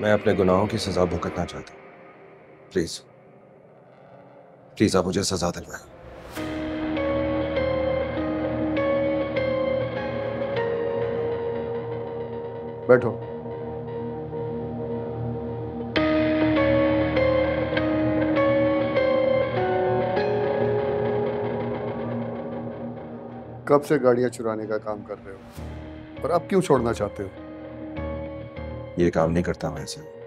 मैं अपने गुनाहों की सजा भुगतना चाहता हूँ। प्लीज़ प्लीज़ आप मुझे सजा दिलवाएँ। बैठो। कब से गाड़ियाँ चुराने का काम कर रहे हो? और अब क्यों छोड़ना चाहते हो? ये काम नहीं करता मैं ऐसे